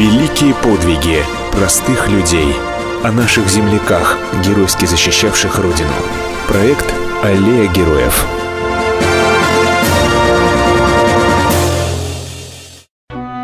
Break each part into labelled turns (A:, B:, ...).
A: Великие подвиги простых людей. О наших земляках, геройски защищавших Родину. Проект «Аллея героев».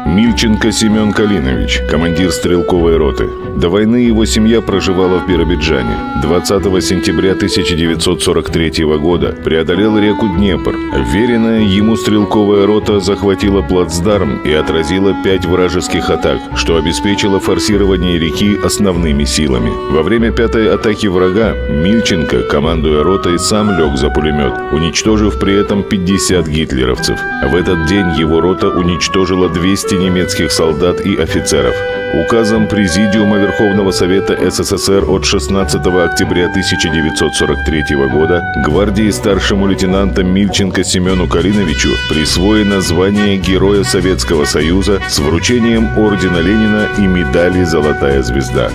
B: Мильченко Семен Калинович, командир стрелковой роты. До войны его семья проживала в Биробиджане. 20 сентября 1943 года преодолел реку Днепр. Веренная ему стрелковая рота захватила плацдарм и отразила пять вражеских атак, что обеспечило форсирование реки основными силами. Во время пятой атаки врага Мильченко, командуя ротой, сам лег за пулемет, уничтожив при этом 50 гитлеровцев. В этот день его рота уничтожила 200 немецких солдат и офицеров. Указом Президиума Верховного Совета СССР от 16 октября 1943 года гвардии старшему лейтенанту Мильченко Семену Калиновичу присвоено звание Героя Советского Союза с вручением Ордена Ленина и медали «Золотая звезда».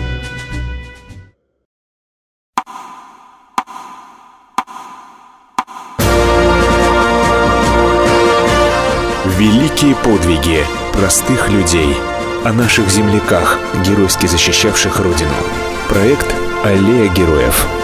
A: Великие подвиги простых людей. О наших земляках, геройски защищавших Родину. Проект «Аллея героев».